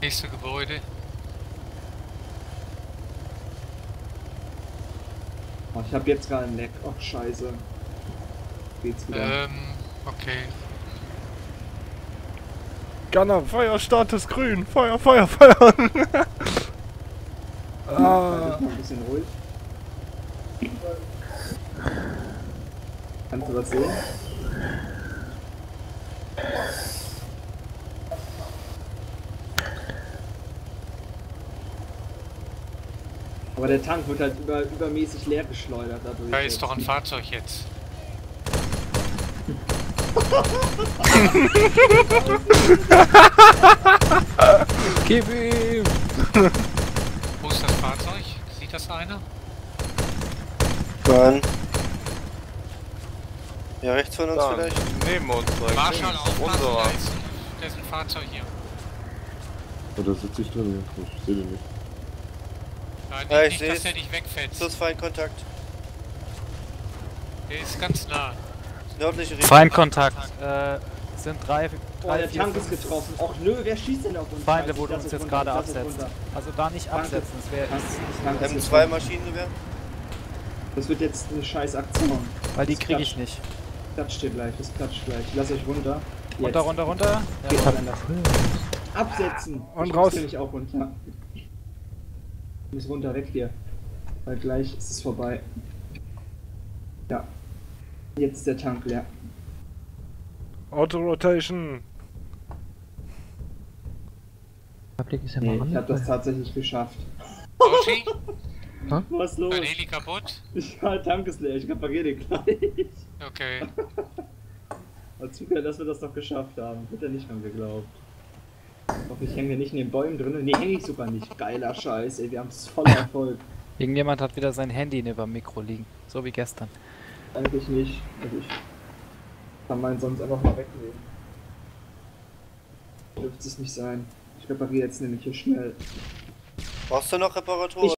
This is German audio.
Nächste Gebäude. Oh, ich habe jetzt gerade einen Leck. Ach, scheiße. Geht's wieder. Ähm, okay. Gunner, Feuerstatus grün. Feuer, Feuer, Feuer. Halt ah. mal ein bisschen ruhig. Kannst du das sehen? Aber der Tank wird halt über, übermäßig leer geschleudert dadurch. Da jetzt. ist doch ein Fahrzeug jetzt. Gib ihm. Wo ist das Fahrzeug? Sieht das einer? Nein. Ja, rechts von uns Da, vielleicht? Neben uns. Marschall, aufpassen, da ist, da ist ein Fahrzeug hier. Oh, da sitze ich drin. Ich sehe den nicht. Nein, Ja, ich nicht, dass der dich wegfetzt. Plus Feindkontakt. Der ist ganz nah. Nördliche Richtung. Feindkontakt. Äh, sind drei, Oh, der vier, Tank ist getroffen. Och nö, wer schießt denn auf uns? Feinde, wo ich du uns jetzt runter, gerade ich absetzt. runter. Also da nicht absetzen, das wäre ist M2 getroffen. Maschinengewehr. Das wird jetzt eine scheiß Aktion. Weil die kriege ich nicht. Klatscht hier gleich, das klatscht gleich. Ich lass euch runter. Jetzt. Runter, runter, runter. Geht Ja, das. Absetzen! Und ich raus. nämlich auch runter. Ich muss runter, weg hier. Weil gleich ist es vorbei. Ja. Jetzt ist der Tank leer. Auto-Rotation. Public ist ja Nee, ich hab das tatsächlich geschafft. Yoshi, Was ist los? dein Heli kaputt? Ja, der Tank ist leer, ich repariere den gleich. Okay. Aber Zucker, dass wir das doch geschafft haben. Wird er nicht mal geglaubt. Ich hoffe, ich hänge nicht in den Bäumen drin. Nee, hänge ich sogar nicht. Geiler Scheiß, ey, wir haben es voller Erfolg. Irgendjemand hat wieder sein Handy neben dem Mikro liegen. So wie gestern. Eigentlich nicht. Also ich kann meinen sonst einfach mal wegnehmen. Dürfte es nicht sein. Ich repariere jetzt nämlich hier schnell. Brauchst du noch Reparatur? Ich